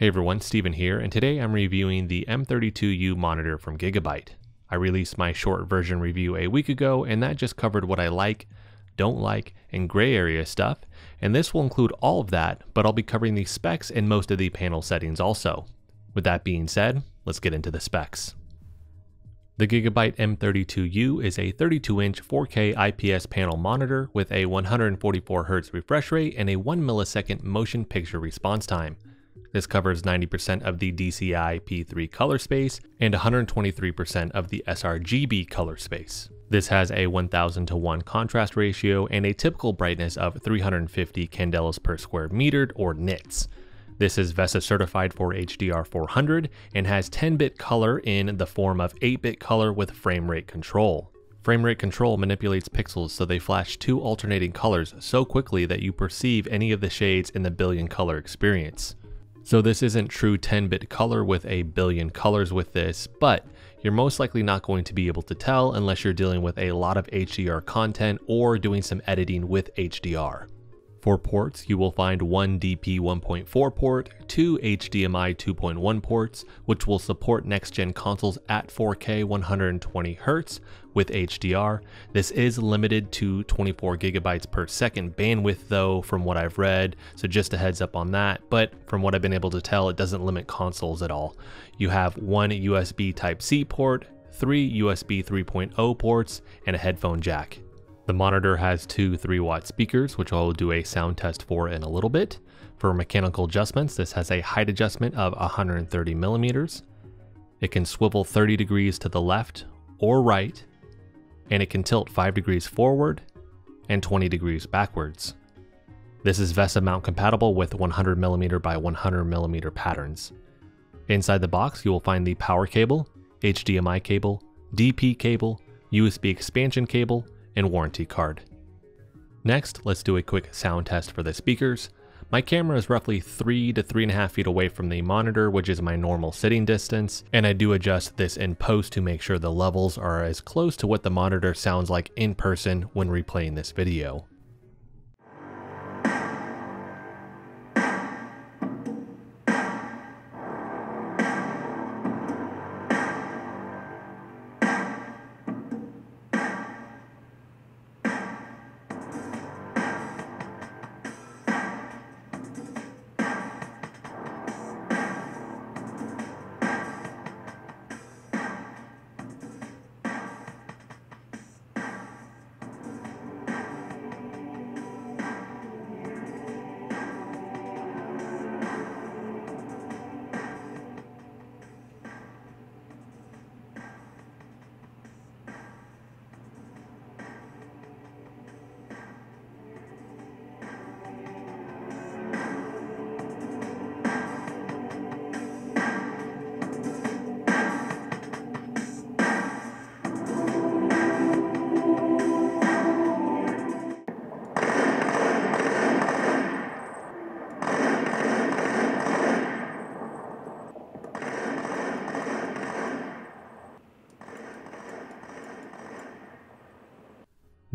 Hey everyone, Steven here, and today I'm reviewing the M32U monitor from Gigabyte. I released my short version review a week ago, and that just covered what I like, don't like, and gray area stuff, and this will include all of that, but I'll be covering the specs and most of the panel settings also. With that being said, let's get into the specs. The Gigabyte M32U is a 32-inch 4K IPS panel monitor with a 144Hz refresh rate and a 1 millisecond motion picture response time. This covers 90% of the DCI P3 color space and 123% of the sRGB color space. This has a 1000 to 1 contrast ratio and a typical brightness of 350 candelas per square metered or nits. This is VESA certified for HDR400 and has 10-bit color in the form of 8-bit color with frame rate control. Frame rate control manipulates pixels so they flash two alternating colors so quickly that you perceive any of the shades in the billion color experience. So this isn't true 10-bit color with a billion colors with this, but you're most likely not going to be able to tell unless you're dealing with a lot of HDR content or doing some editing with HDR. For ports, you will find one DP 1.4 port, two HDMI 2.1 ports, which will support next-gen consoles at 4K 120Hz with HDR. This is limited to 24 gigabytes per second bandwidth though, from what I've read, so just a heads up on that, but from what I've been able to tell, it doesn't limit consoles at all. You have one USB Type-C port, three USB 3.0 ports, and a headphone jack. The monitor has two 3 watt speakers, which I'll do a sound test for in a little bit. For mechanical adjustments, this has a height adjustment of 130 millimeters. It can swivel 30 degrees to the left or right, and it can tilt 5 degrees forward and 20 degrees backwards. This is VESA mount compatible with 100mm by 100mm patterns. Inside the box, you will find the power cable, HDMI cable, DP cable, USB expansion cable, and warranty card. Next, let's do a quick sound test for the speakers. My camera is roughly 3 to 3.5 feet away from the monitor, which is my normal sitting distance, and I do adjust this in post to make sure the levels are as close to what the monitor sounds like in person when replaying this video.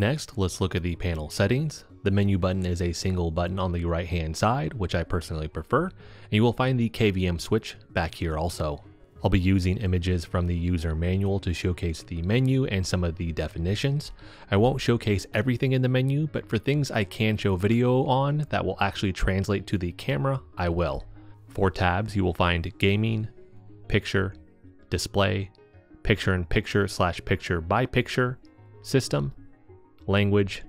Next, let's look at the panel settings. The menu button is a single button on the right hand side, which I personally prefer, and you will find the KVM switch back here also. I'll be using images from the user manual to showcase the menu and some of the definitions. I won't showcase everything in the menu, but for things I can show video on that will actually translate to the camera, I will. For tabs, you will find gaming, picture, display, picture in picture slash picture by picture, system, language,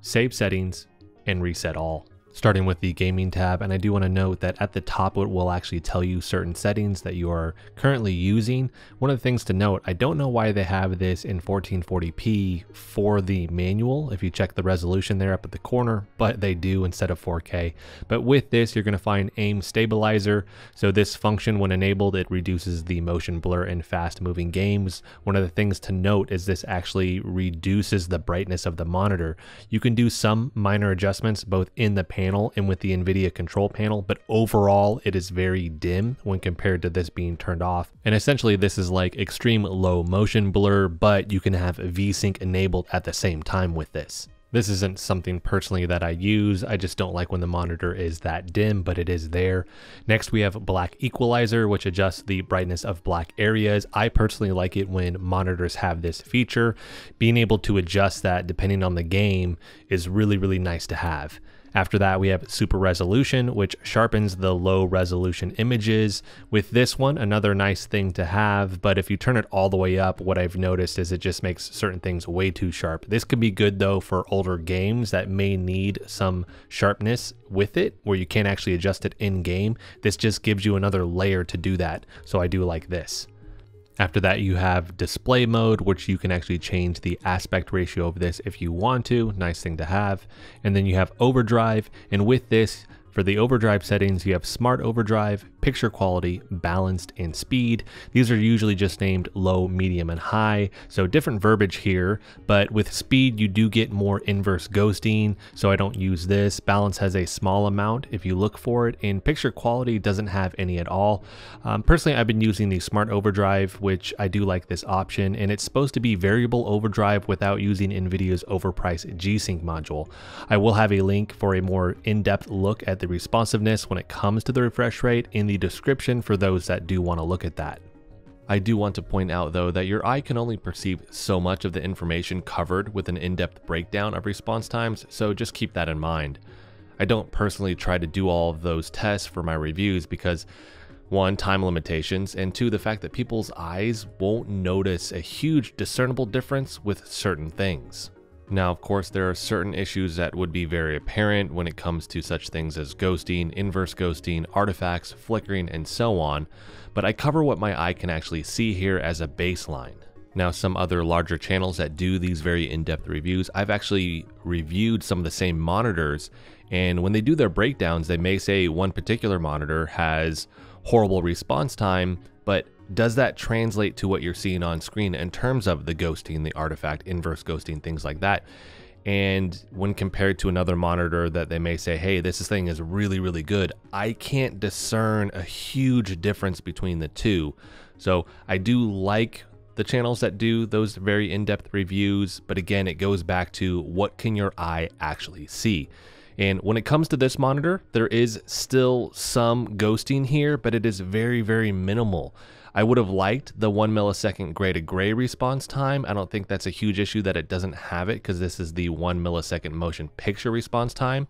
save settings, and reset all starting with the gaming tab. And I do want to note that at the top, it will actually tell you certain settings that you are currently using. One of the things to note, I don't know why they have this in 1440p for the manual, if you check the resolution there up at the corner, but they do instead of 4K. But with this, you're going to find aim stabilizer. So this function, when enabled, it reduces the motion blur in fast moving games. One of the things to note is this actually reduces the brightness of the monitor. You can do some minor adjustments both in the panel panel and with the NVIDIA control panel, but overall it is very dim when compared to this being turned off. And essentially this is like extreme low motion blur, but you can have VSync enabled at the same time with this. This isn't something personally that I use. I just don't like when the monitor is that dim, but it is there. Next, we have black equalizer, which adjusts the brightness of black areas. I personally like it when monitors have this feature. Being able to adjust that depending on the game is really, really nice to have. After that, we have super resolution, which sharpens the low resolution images. With this one, another nice thing to have, but if you turn it all the way up, what I've noticed is it just makes certain things way too sharp. This could be good though for older games that may need some sharpness with it, where you can't actually adjust it in game. This just gives you another layer to do that. So I do like this. After that, you have display mode, which you can actually change the aspect ratio of this if you want to. Nice thing to have. And then you have overdrive. And with this, for the overdrive settings, you have smart overdrive, picture quality, balanced, and speed. These are usually just named low, medium, and high, so different verbiage here, but with speed you do get more inverse ghosting, so I don't use this. Balance has a small amount if you look for it, and picture quality doesn't have any at all. Um, personally, I've been using the smart overdrive, which I do like this option, and it's supposed to be variable overdrive without using NVIDIA's overpriced G-Sync module. I will have a link for a more in-depth look at the responsiveness when it comes to the refresh rate in the description for those that do want to look at that. I do want to point out though that your eye can only perceive so much of the information covered with an in-depth breakdown of response times, so just keep that in mind. I don't personally try to do all of those tests for my reviews because one, time limitations, and two, the fact that people's eyes won't notice a huge discernible difference with certain things. Now, of course, there are certain issues that would be very apparent when it comes to such things as ghosting, inverse ghosting, artifacts, flickering, and so on, but I cover what my eye can actually see here as a baseline. Now, some other larger channels that do these very in-depth reviews, I've actually reviewed some of the same monitors, and when they do their breakdowns, they may say one particular monitor has horrible response time, but does that translate to what you're seeing on screen in terms of the ghosting, the artifact, inverse ghosting, things like that? And when compared to another monitor that they may say, hey, this thing is really, really good, I can't discern a huge difference between the two. So I do like the channels that do those very in-depth reviews, but again, it goes back to what can your eye actually see? And when it comes to this monitor, there is still some ghosting here, but it is very, very minimal. I would have liked the one millisecond gray to gray response time. I don't think that's a huge issue that it doesn't have it because this is the one millisecond motion picture response time.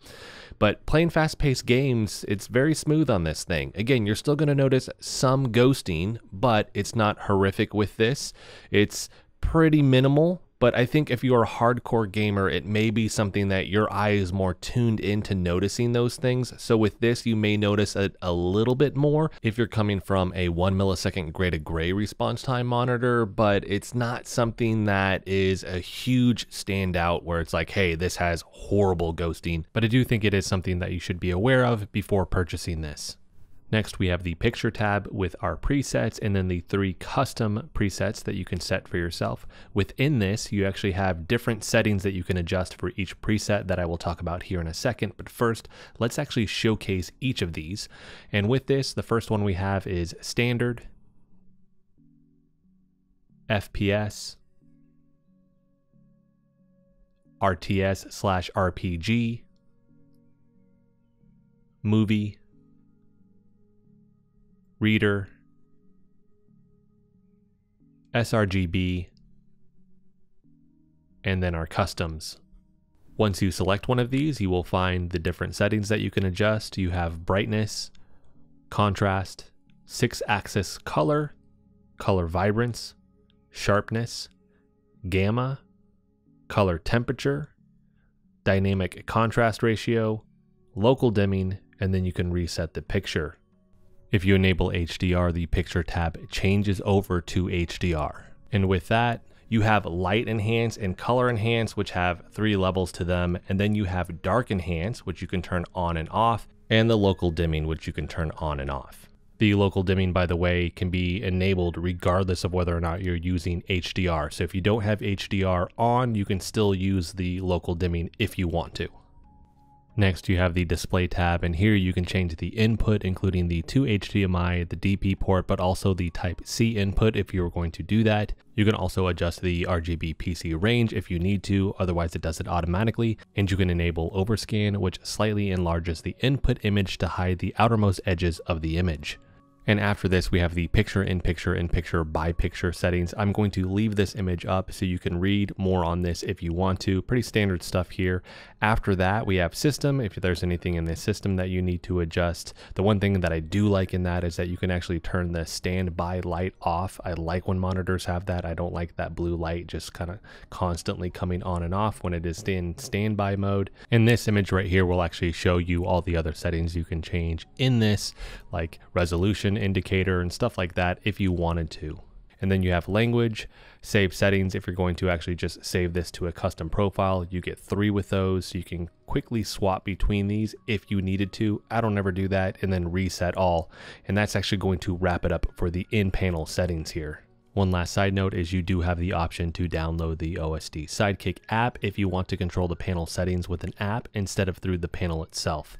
But playing fast paced games, it's very smooth on this thing. Again, you're still going to notice some ghosting, but it's not horrific with this. It's pretty minimal but I think if you're a hardcore gamer, it may be something that your eye is more tuned into noticing those things. So with this, you may notice it a little bit more if you're coming from a one millisecond gray to gray response time monitor, but it's not something that is a huge standout where it's like, hey, this has horrible ghosting. But I do think it is something that you should be aware of before purchasing this. Next, we have the picture tab with our presets and then the three custom presets that you can set for yourself. Within this, you actually have different settings that you can adjust for each preset that I will talk about here in a second. But first, let's actually showcase each of these. And with this, the first one we have is standard, FPS, RTS slash RPG, movie, reader, sRGB, and then our customs. Once you select one of these, you will find the different settings that you can adjust. You have brightness, contrast, six axis color, color vibrance, sharpness, gamma, color temperature, dynamic contrast ratio, local dimming, and then you can reset the picture. If you enable HDR, the picture tab changes over to HDR. And with that, you have light enhance and color enhance, which have three levels to them. And then you have dark enhance, which you can turn on and off, and the local dimming, which you can turn on and off. The local dimming, by the way, can be enabled regardless of whether or not you're using HDR. So if you don't have HDR on, you can still use the local dimming if you want to. Next, you have the display tab, and here you can change the input, including the two HDMI, the DP port, but also the Type C input if you're going to do that. You can also adjust the RGB PC range if you need to, otherwise it does it automatically, and you can enable overscan, which slightly enlarges the input image to hide the outermost edges of the image. And after this, we have the picture in picture in picture by picture settings. I'm going to leave this image up so you can read more on this if you want to. Pretty standard stuff here. After that, we have system. If there's anything in the system that you need to adjust. The one thing that I do like in that is that you can actually turn the standby light off. I like when monitors have that. I don't like that blue light just kind of constantly coming on and off when it is in standby mode. And this image right here will actually show you all the other settings you can change in this, like resolution, indicator and stuff like that if you wanted to. And then you have language, save settings. If you're going to actually just save this to a custom profile, you get three with those. So you can quickly swap between these if you needed to. I don't ever do that and then reset all. And that's actually going to wrap it up for the in-panel settings here. One last side note is you do have the option to download the OSD Sidekick app if you want to control the panel settings with an app instead of through the panel itself.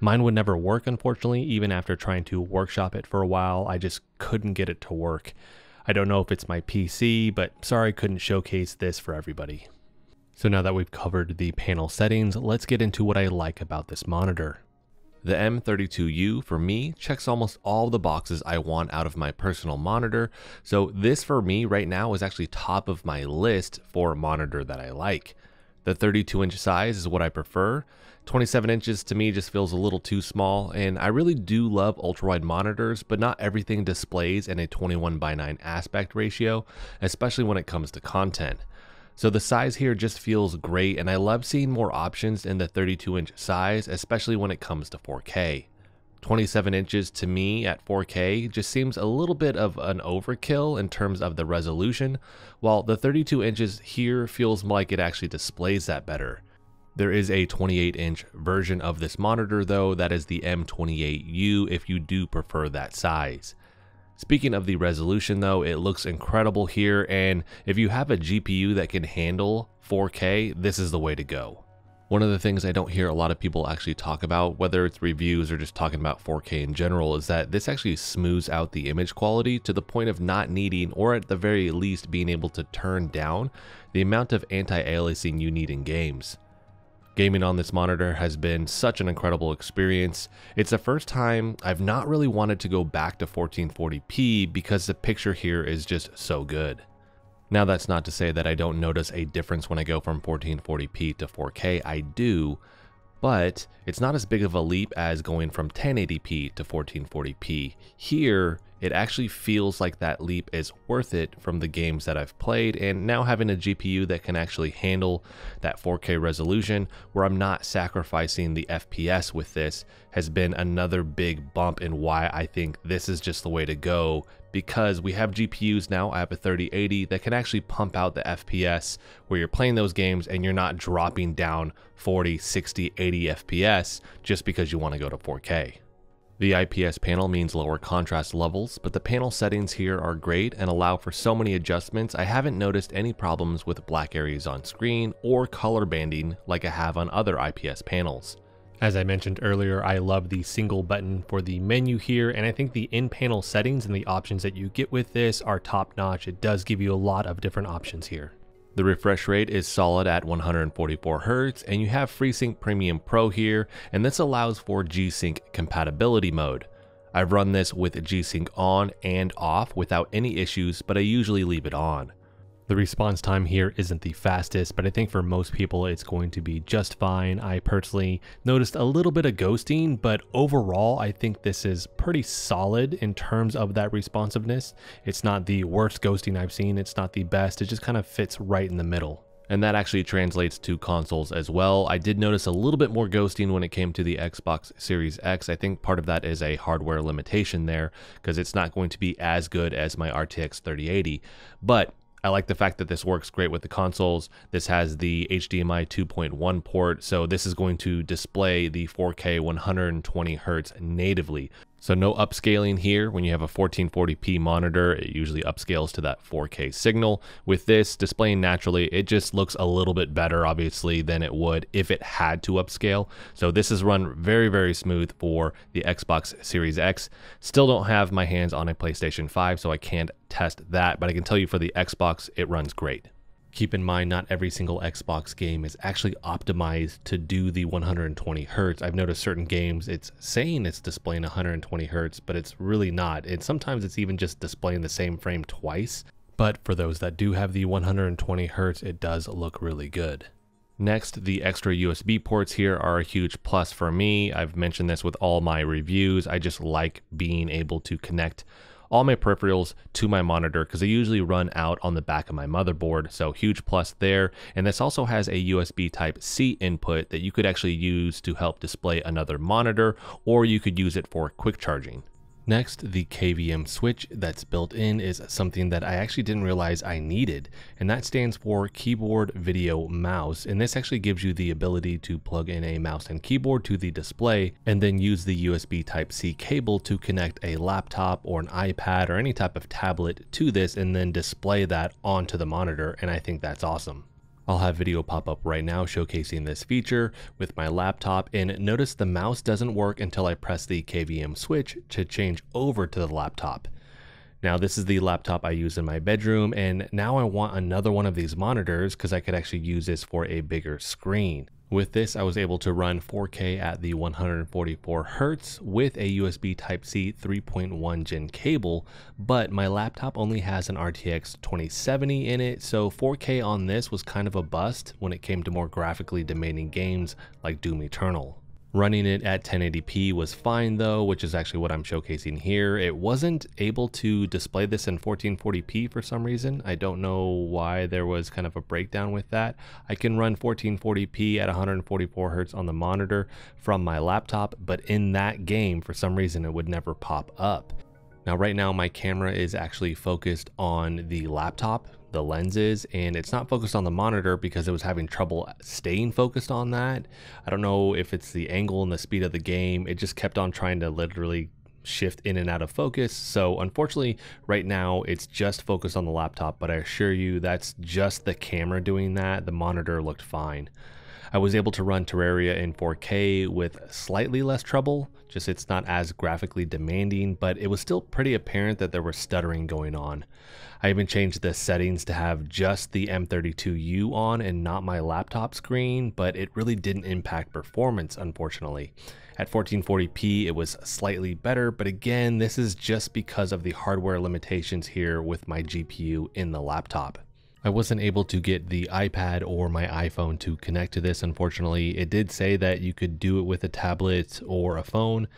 Mine would never work, unfortunately, even after trying to workshop it for a while. I just couldn't get it to work. I don't know if it's my PC, but sorry I couldn't showcase this for everybody. So now that we've covered the panel settings, let's get into what I like about this monitor. The M32U for me checks almost all the boxes I want out of my personal monitor, so this for me right now is actually top of my list for a monitor that I like. The 32 inch size is what I prefer. 27 inches to me just feels a little too small, and I really do love ultra wide monitors, but not everything displays in a 21 by 9 aspect ratio, especially when it comes to content. So the size here just feels great, and I love seeing more options in the 32 inch size, especially when it comes to 4K. 27 inches to me at 4K just seems a little bit of an overkill in terms of the resolution, while the 32 inches here feels like it actually displays that better. There is a 28 inch version of this monitor though, that is the M28U if you do prefer that size. Speaking of the resolution though, it looks incredible here and if you have a GPU that can handle 4K, this is the way to go. One of the things I don't hear a lot of people actually talk about, whether it's reviews or just talking about 4K in general, is that this actually smooths out the image quality to the point of not needing, or at the very least being able to turn down, the amount of anti-aliasing you need in games. Gaming on this monitor has been such an incredible experience. It's the first time I've not really wanted to go back to 1440p because the picture here is just so good. Now that's not to say that I don't notice a difference when I go from 1440p to 4K, I do, but it's not as big of a leap as going from 1080p to 1440p. Here, it actually feels like that leap is worth it from the games that I've played and now having a GPU that can actually handle that 4K resolution where I'm not sacrificing the FPS with this has been another big bump in why I think this is just the way to go because we have GPUs now, I have a 3080 that can actually pump out the FPS where you're playing those games and you're not dropping down 40, 60, 80 FPS just because you want to go to 4K. The IPS panel means lower contrast levels, but the panel settings here are great and allow for so many adjustments I haven't noticed any problems with black areas on screen or color banding like I have on other IPS panels. As I mentioned earlier, I love the single button for the menu here, and I think the in-panel settings and the options that you get with this are top notch. It does give you a lot of different options here. The refresh rate is solid at 144 Hz, and you have FreeSync Premium Pro here, and this allows for G-Sync compatibility mode. I've run this with G-Sync on and off without any issues, but I usually leave it on. The response time here isn't the fastest, but I think for most people it's going to be just fine. I personally noticed a little bit of ghosting, but overall I think this is pretty solid in terms of that responsiveness. It's not the worst ghosting I've seen, it's not the best, it just kind of fits right in the middle. And that actually translates to consoles as well. I did notice a little bit more ghosting when it came to the Xbox Series X. I think part of that is a hardware limitation there because it's not going to be as good as my RTX 3080. But I like the fact that this works great with the consoles. This has the HDMI 2.1 port, so this is going to display the 4K 120 Hz natively. So no upscaling here. When you have a 1440p monitor, it usually upscales to that 4K signal. With this displaying naturally, it just looks a little bit better, obviously, than it would if it had to upscale. So this is run very, very smooth for the Xbox Series X. Still don't have my hands on a PlayStation 5, so I can't test that, but I can tell you for the Xbox, it runs great. Keep in mind, not every single Xbox game is actually optimized to do the 120 hertz. I've noticed certain games, it's saying it's displaying 120 hertz, but it's really not. And sometimes it's even just displaying the same frame twice. But for those that do have the 120 hertz, it does look really good. Next, the extra USB ports here are a huge plus for me. I've mentioned this with all my reviews. I just like being able to connect all my peripherals to my monitor because they usually run out on the back of my motherboard. So huge plus there. And this also has a USB type C input that you could actually use to help display another monitor or you could use it for quick charging. Next, the KVM switch that's built in is something that I actually didn't realize I needed, and that stands for Keyboard Video Mouse. And this actually gives you the ability to plug in a mouse and keyboard to the display and then use the USB Type C cable to connect a laptop or an iPad or any type of tablet to this and then display that onto the monitor. And I think that's awesome. I'll have video pop up right now showcasing this feature with my laptop and notice the mouse doesn't work until I press the KVM switch to change over to the laptop. Now this is the laptop I use in my bedroom and now I want another one of these monitors because I could actually use this for a bigger screen. With this, I was able to run 4K at the 144 Hz with a USB Type-C 3.1 gen cable, but my laptop only has an RTX 2070 in it, so 4K on this was kind of a bust when it came to more graphically demanding games like Doom Eternal. Running it at 1080p was fine though, which is actually what I'm showcasing here. It wasn't able to display this in 1440p for some reason. I don't know why there was kind of a breakdown with that. I can run 1440p at 144 hertz on the monitor from my laptop, but in that game, for some reason, it would never pop up. Now right now my camera is actually focused on the laptop the lenses and it's not focused on the monitor because it was having trouble staying focused on that. I don't know if it's the angle and the speed of the game. It just kept on trying to literally shift in and out of focus. So unfortunately, right now it's just focused on the laptop, but I assure you that's just the camera doing that. The monitor looked fine. I was able to run Terraria in 4K with slightly less trouble, just it's not as graphically demanding, but it was still pretty apparent that there was stuttering going on. I even changed the settings to have just the M32U on and not my laptop screen, but it really didn't impact performance, unfortunately. At 1440p, it was slightly better, but again, this is just because of the hardware limitations here with my GPU in the laptop. I wasn't able to get the iPad or my iPhone to connect to this, unfortunately. It did say that you could do it with a tablet or a phone.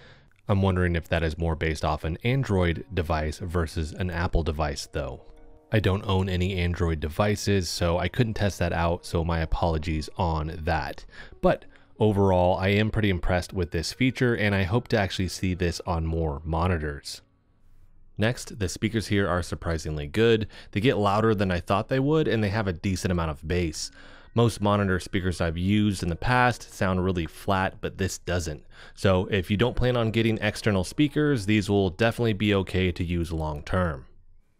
I'm wondering if that is more based off an Android device versus an Apple device, though. I don't own any Android devices, so I couldn't test that out, so my apologies on that. But overall, I am pretty impressed with this feature, and I hope to actually see this on more monitors. Next, the speakers here are surprisingly good. They get louder than I thought they would, and they have a decent amount of bass. Most monitor speakers I've used in the past sound really flat, but this doesn't. So if you don't plan on getting external speakers, these will definitely be okay to use long term.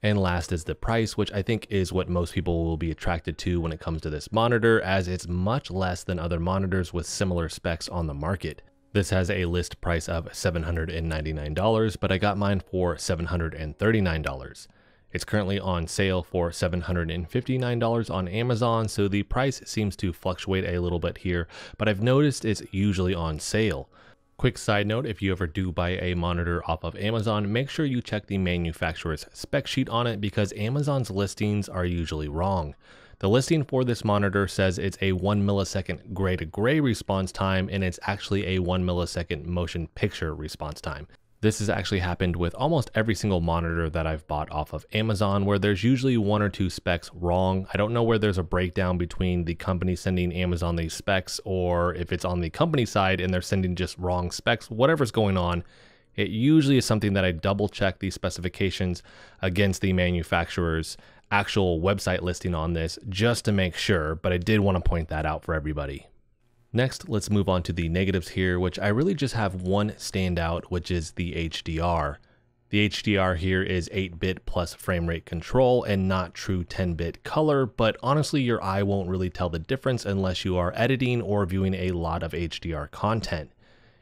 And last is the price, which I think is what most people will be attracted to when it comes to this monitor, as it's much less than other monitors with similar specs on the market. This has a list price of $799, but I got mine for $739. It's currently on sale for $759 on Amazon, so the price seems to fluctuate a little bit here, but I've noticed it's usually on sale. Quick side note, if you ever do buy a monitor off of Amazon, make sure you check the manufacturer's spec sheet on it because Amazon's listings are usually wrong. The listing for this monitor says it's a 1 millisecond gray to gray response time and it's actually a 1 millisecond motion picture response time. This has actually happened with almost every single monitor that I've bought off of Amazon where there's usually one or two specs wrong. I don't know where there's a breakdown between the company sending Amazon these specs or if it's on the company side and they're sending just wrong specs, whatever's going on. It usually is something that I double check these specifications against the manufacturer's actual website listing on this just to make sure, but I did want to point that out for everybody. Next, let's move on to the negatives here, which I really just have one standout, which is the HDR. The HDR here is 8-bit plus frame rate control and not true 10-bit color, but honestly your eye won't really tell the difference unless you are editing or viewing a lot of HDR content.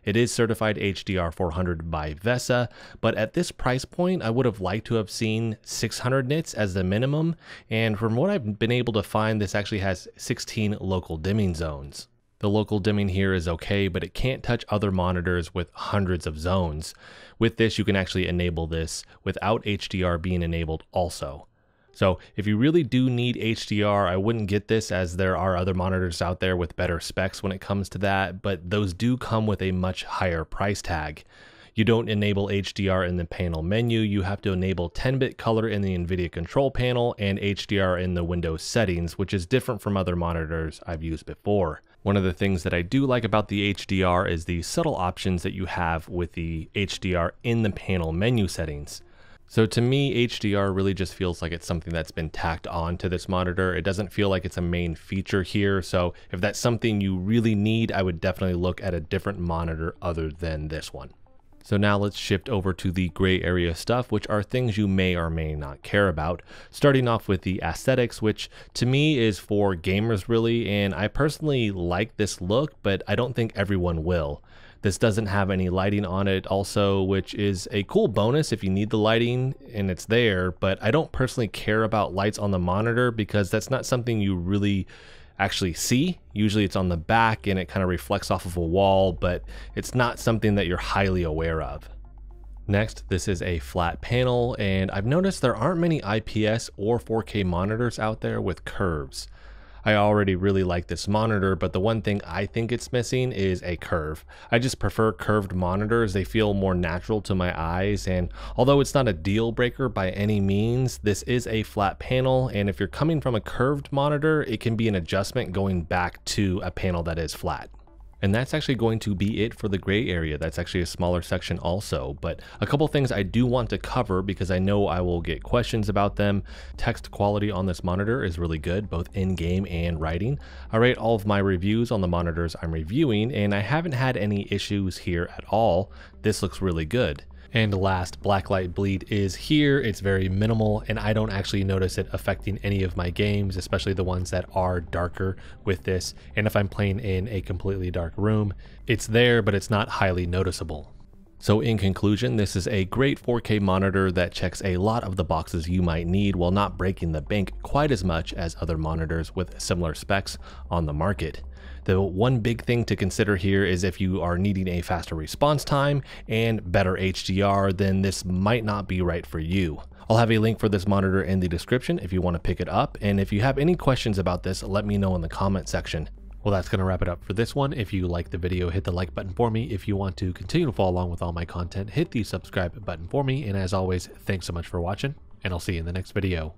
It is certified HDR 400 by VESA, but at this price point, I would have liked to have seen 600 nits as the minimum, and from what I've been able to find, this actually has 16 local dimming zones. The local dimming here is okay, but it can't touch other monitors with hundreds of zones. With this, you can actually enable this without HDR being enabled also. So if you really do need HDR, I wouldn't get this as there are other monitors out there with better specs when it comes to that, but those do come with a much higher price tag. You don't enable HDR in the panel menu, you have to enable 10-bit color in the NVIDIA control panel and HDR in the Windows settings, which is different from other monitors I've used before. One of the things that I do like about the HDR is the subtle options that you have with the HDR in the panel menu settings. So to me, HDR really just feels like it's something that's been tacked on to this monitor. It doesn't feel like it's a main feature here. So if that's something you really need, I would definitely look at a different monitor other than this one. So now let's shift over to the gray area stuff, which are things you may or may not care about. Starting off with the aesthetics, which to me is for gamers really, and I personally like this look, but I don't think everyone will. This doesn't have any lighting on it also, which is a cool bonus if you need the lighting and it's there, but I don't personally care about lights on the monitor because that's not something you really actually see. Usually it's on the back and it kind of reflects off of a wall, but it's not something that you're highly aware of. Next, this is a flat panel, and I've noticed there aren't many IPS or 4K monitors out there with curves. I already really like this monitor, but the one thing I think it's missing is a curve. I just prefer curved monitors. They feel more natural to my eyes. And although it's not a deal breaker by any means, this is a flat panel. And if you're coming from a curved monitor, it can be an adjustment going back to a panel that is flat. And that's actually going to be it for the gray area. That's actually a smaller section also, but a couple things I do want to cover because I know I will get questions about them. Text quality on this monitor is really good, both in game and writing. I rate all of my reviews on the monitors I'm reviewing and I haven't had any issues here at all. This looks really good. And last, backlight bleed is here. It's very minimal and I don't actually notice it affecting any of my games, especially the ones that are darker with this. And if I'm playing in a completely dark room, it's there, but it's not highly noticeable. So in conclusion, this is a great 4K monitor that checks a lot of the boxes you might need while not breaking the bank quite as much as other monitors with similar specs on the market. The one big thing to consider here is if you are needing a faster response time and better HDR, then this might not be right for you. I'll have a link for this monitor in the description if you want to pick it up. And if you have any questions about this, let me know in the comment section. Well, that's going to wrap it up for this one. If you liked the video, hit the like button for me. If you want to continue to follow along with all my content, hit the subscribe button for me. And as always, thanks so much for watching, and I'll see you in the next video.